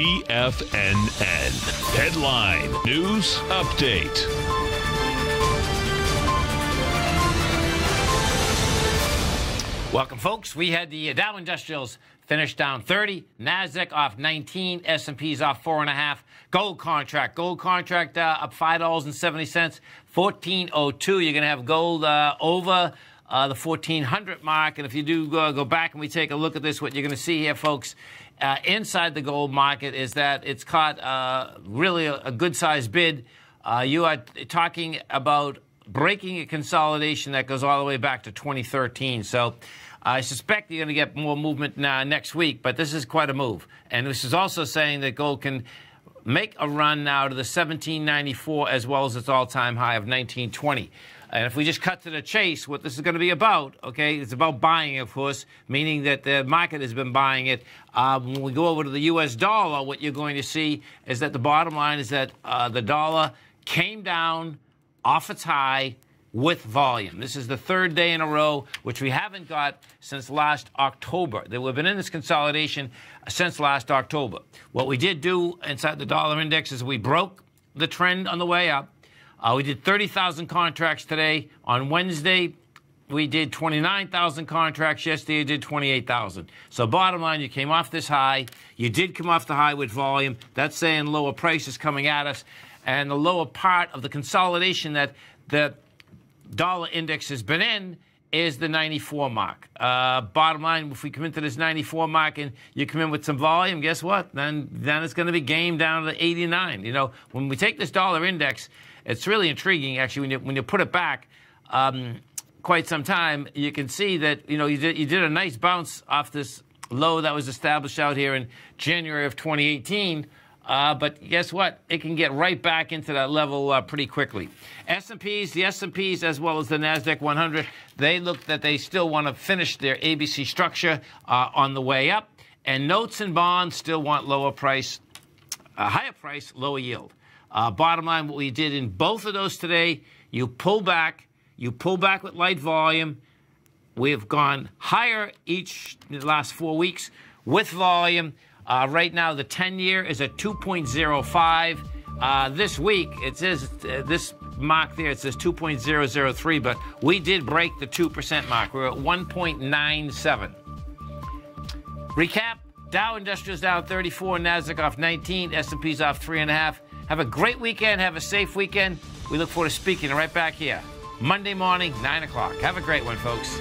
TFNN. Headline News Update. Welcome, folks. We had the Dow Industrials finish down 30, Nasdaq off 19, S&P's off four and a half. Gold contract, gold contract uh, up five dollars and seventy cents, 1402. You're going to have gold uh, over. Uh, the 1400 mark. And if you do uh, go back and we take a look at this, what you're going to see here, folks, uh, inside the gold market is that it's caught uh, really a, a good sized bid. Uh, you are talking about breaking a consolidation that goes all the way back to 2013. So I suspect you're going to get more movement now, next week, but this is quite a move. And this is also saying that gold can make a run now to the 1794 as well as its all time high of 1920. And if we just cut to the chase, what this is going to be about, okay, it's about buying, of course, meaning that the market has been buying it. Um, when we go over to the U.S. dollar, what you're going to see is that the bottom line is that uh, the dollar came down off its high with volume. This is the third day in a row, which we haven't got since last October. We've been in this consolidation since last October. What we did do inside the dollar index is we broke the trend on the way up. Uh, we did 30,000 contracts today. On Wednesday, we did 29,000 contracts. Yesterday, you did 28,000. So, bottom line, you came off this high. You did come off the high with volume. That's saying lower prices coming at us. And the lower part of the consolidation that the dollar index has been in is the 94 mark. Uh, bottom line, if we come into this 94 mark and you come in with some volume, guess what? Then then it's going to be game down to 89. You know, when we take this dollar index, it's really intriguing actually when you when you put it back. Um, quite some time, you can see that you know you did you did a nice bounce off this low that was established out here in January of 2018. Uh, but guess what? It can get right back into that level uh, pretty quickly. S&Ps, the S&Ps as well as the Nasdaq 100, they look that they still want to finish their ABC structure uh, on the way up, and notes and bonds still want lower price, uh, higher price, lower yield. Uh, bottom line, what we did in both of those today, you pull back, you pull back with light volume. We have gone higher each last four weeks with volume. Uh, right now, the 10 year is at 2.05. Uh, this week, it says uh, this mark there, it says 2.003, but we did break the 2% mark. We're at 1.97. Recap Dow Industrials down 34, NASDAQ off 19, S&P's off 3.5. Have a great weekend. Have a safe weekend. We look forward to speaking right back here Monday morning, 9 o'clock. Have a great one, folks.